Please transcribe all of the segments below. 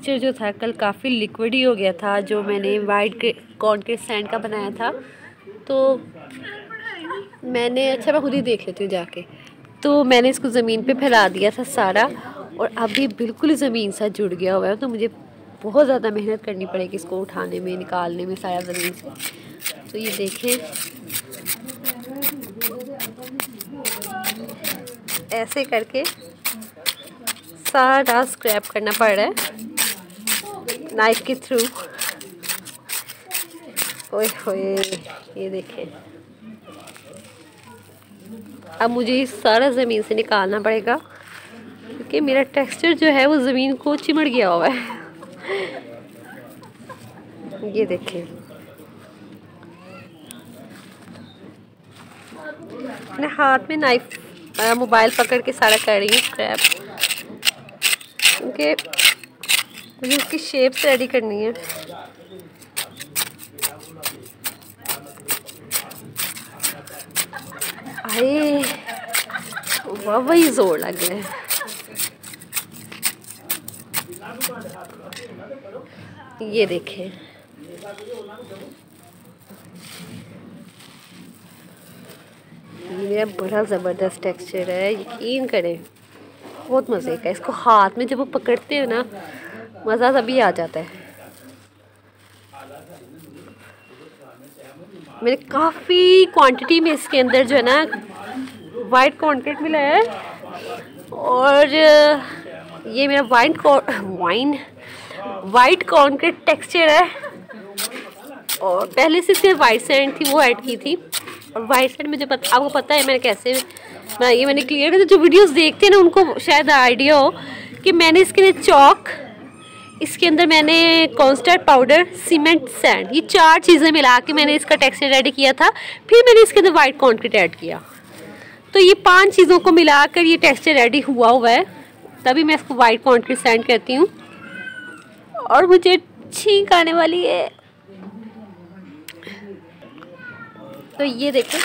Picture जो था कल काफ़ी लिक्विड ही हो गया था, जो मैंने वाइट कॉन्क्रीट सैंड का बनाया था। तो मैंने अच्छा मैं खुद ही देख लेती हूँ जाके। तो मैंने इसको ज़मीन पे फैला दिया था सारा, और अभी बिल्कुल ज़मीन सा जुड़ गया हुआ है। तो मुझे बहुत ज़्यादा मेहनत करनी पड़ेगी इसको उठाने में, निकालने में सारा ज़मीन से। तो ये देखें। ऐसे करके सारा स्क्रैप करना पड़ रहा है। नाइफ के थ्रू। ओए होए, ये देखें। अब मुझे सारा ज़मीन से निकालना पड़ेगा, क्योंकि मेरा टेक्सचर जो है वो ज़मीन को चिमड़ गया हुआ है। ये देखें। मैं हाथ में नाइफ मोबाइल पकड़ के सारा कर रही हूँ स्क्रैप क्योंकि मुझे उसकी शेप रेडी करनी है। अरे वाह, वही ज़ोर लग रहा है। ये देखें। मेरा बड़ा ज़बरदस्त टेक्सचर है, यकीन करें, बहुत मज़े का इसको हाथ में जब वो पकड़ते हैं ना मज़ा तभी आ जाता है। मैंने काफ़ी क्वांटिटी में इसके अंदर जो है ना वाइट कॉन्क्रीट मिला है। और ये मेरा wine wine white concrete texture है। और पहले से सिर्फ़ वाइट सैंड थी, वो ऐड की थी। और वाइट सैंड मुझे पता, आपको पता है मैंने कैसे, मैं ये मैंने क्लियर जो वीडियोस देखते हैं ना, उनको शायद आइडिया हो कि मैंने इसके लिए चौक इसके अंदर मैंने कॉन्स्टेंट पाउडर, सीमेंट, सैंड, ये चार चीज़ें मिला के मैंने इसका टेक्सचर रेडी किया था। फिर मैंने इसके अंदर वाइट कॉन्क्रीट ऐड किया। तो ये पाँच चीज़ों को मिलाकर ये टेक्सचर रेडी हुआ हुआ है। तभी मैं इसको वाइट कॉन्क्रीट सैंड कहती हूँ। और मुझे छींक आने वाली है। तो ये देखो।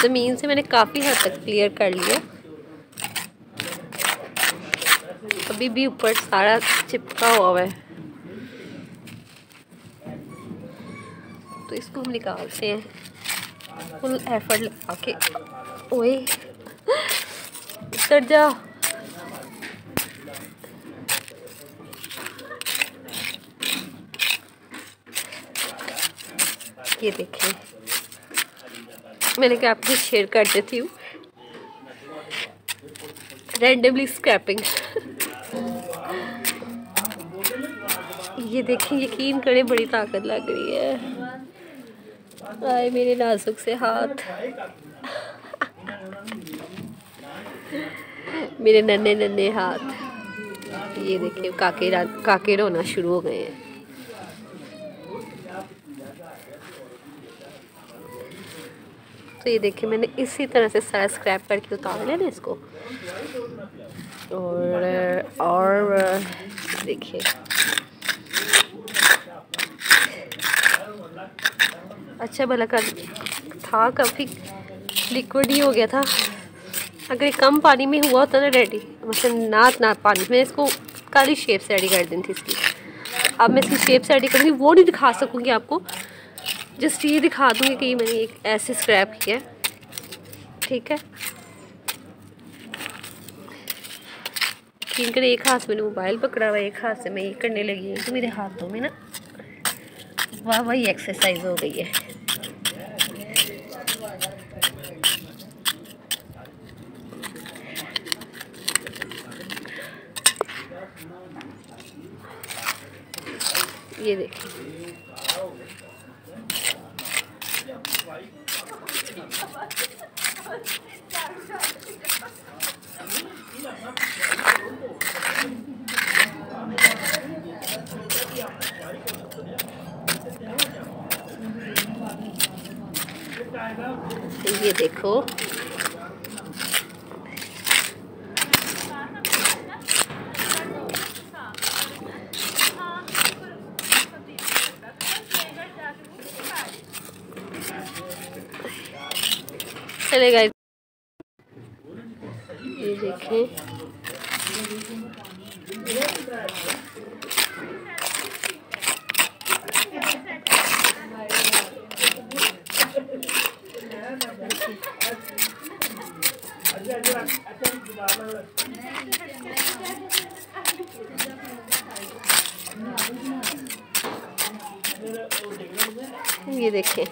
ज़मीन से मैंने काफ़ी हद तक क्लियर कर लिया। अभी भी ऊपर सारा चिपका हुआ है। तो इसको हम निकालते हैं। फुल एफर्ट लगा के ओए। उतर जा। ये देखें। मैंने कहा आपको शेयर कर देती हूँ। रेंडमली स्क्रैपिंग ये देखें यकीन करें, बड़ी ताकत लग रही है। आए मेरे नाजुक से हाथ। मेरे नन्हे नन्हे हाथ। ये देखिए, काके काके रोना शुरू हो गए हैं। तो ये देखिए, मैंने इसी तरह से सारा स्क्रैप करके उतार लिया ना इसको। और और, देखिए। अच्छा भला कर। था काफ़ी लिक्विड ही हो गया था। अगर कम पानी में हुआ होता ना रेडी मतलब ना ना पानी। में इसको काली शेप से रेडी कर दी थी इसकी। अब मैं इसकी शेप से रेडी करूँगी। वो नहीं दिखा सकूँगी आपको। जस्ट ये दिखा दूँगी कि मैंने एक ऐसे स्क्रैप किया है। ठीक है? कर एक हाथ मैंने मोबाइल पकड़ा हुआ एक हाथ से मैं ये करने लगी हूँ। तो मेरे हाथों में ना वाह वही एक्सरसाइज हो गई है। ये देखिए ये देखो। चलेगा ये देखें। ये देखें।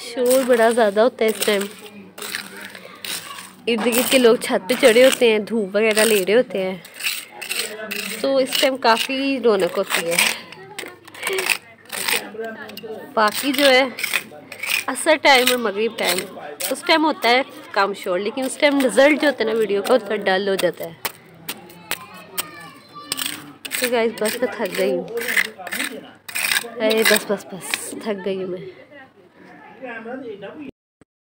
शोर बड़ा ज़्यादा होता है इस टाइम इर्द गिर्द के लोग छत पे चढ़े होते हैं, धूप वगैरह ले रहे होते हैं। तो इस टाइम काफ़ी रौनक होती है। बाकी जो है असर टाइम और मगरिब टाइम उस टाइम होता है कम शोर, लेकिन उस टाइम रिज़ल्ट जो होता है ना वीडियो का उसका डल हो जाता है। तो गाइस बस मैं थक गई हूँ। अरे, बस बस बस, थक गई हूँ मैं।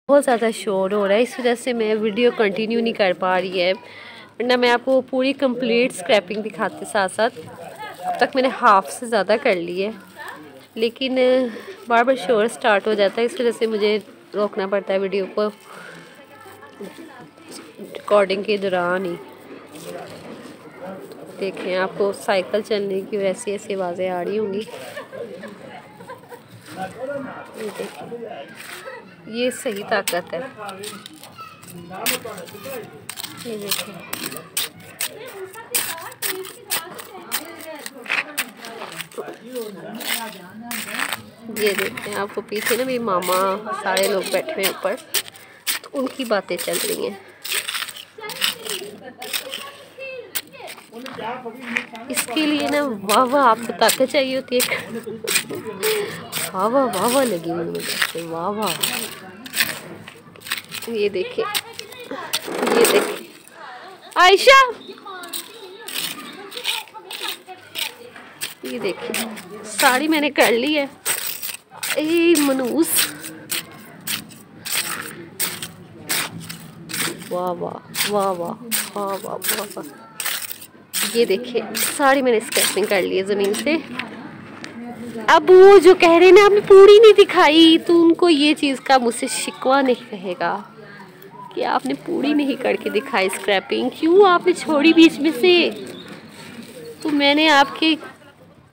बहुत ज़्यादा शोर हो रहा है, इस वजह से मैं वीडियो कंटिन्यू नहीं कर पा रही है। वरना मैं आपको पूरी कंप्लीट स्क्रैपिंग दिखाते साथ साथ अब तक मैंने हाफ़ से ज़्यादा कर ली है। लेकिन बार बार शोर स्टार्ट हो जाता है, इस वजह से मुझे रोकना पड़ता है वीडियो को रिकॉर्डिंग के दौरान ही। देखें, आपको साइकिल चलने की और ऐसी ऐसी आवाज़ें आ रही होंगी। ये ये सही ताकत है। ये देखें। ये देखते हैं, आपको पीछे ना मेरी मामा, सारे लोग बैठे हुए ऊपर। तो उनकी बातें चल रही हैं। इसके लिए ना वाह वाह आपको ताकत चाहिए होती है। वाह वाह वाह वाह लगी हुई मुझे वाह वाह ये देखिए ये देखिए। आयशा! ये देखिए, साड़ी मैंने कर ली है। ए, मनूस। वाह वाह वाह वाह वाह वाह वाह वाह। ये देखिए, साड़ी मैंने स्केचिंग कर ली है ज़मीन से। अब वो जो कह रहे ना, आपने पूरी नहीं दिखाई तो उनको ये चीज़ का मुझसे शिकवा नहीं रहेगा कि आपने पूरी नहीं करके दिखाई स्क्रैपिंग क्यों? आपने छोड़ी बीच में से। तो मैंने आपके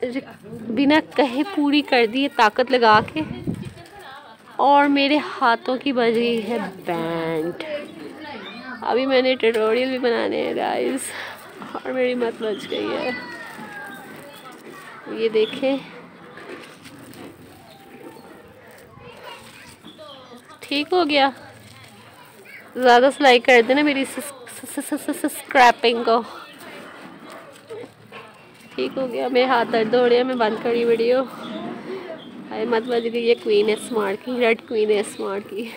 बिना कहे पूरी कर दी है ताकत लगा के। और मेरे हाथों की बज गई है बैंड। अभी मैंने ट्यूटोरियल भी बनाने हैं गाइस और मेरी मत बच गई है। ये देखें। ठीक हो गया। ज़्यादा सिलाई कर देना मेरी स्क्रैपिंग को। ठीक हो गया। मेरे हाथ दर्द हो रहे हैं, मैं बंद करी वीडियो अरे मत बज गई ये क्वीन है स्मार्ट की रेड क्वीन है स्मार्ट की।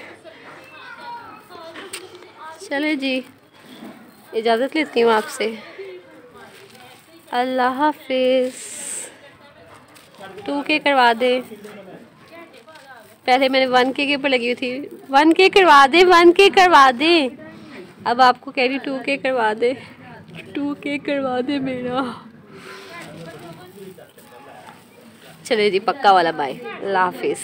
चले जी, इजाज़त लेती हूँ आपसे। अल्लाह हाफिज़। टू के करवा दे। पहले मैंने वन के के ऊपर लगी हुई थी। वन के करवा दे, वन के करवा दे। अब आपको कह रही टू के करवा दे। टू के करवा दे मेरा। चलिए जी पक्का वाला बाय लाफिज़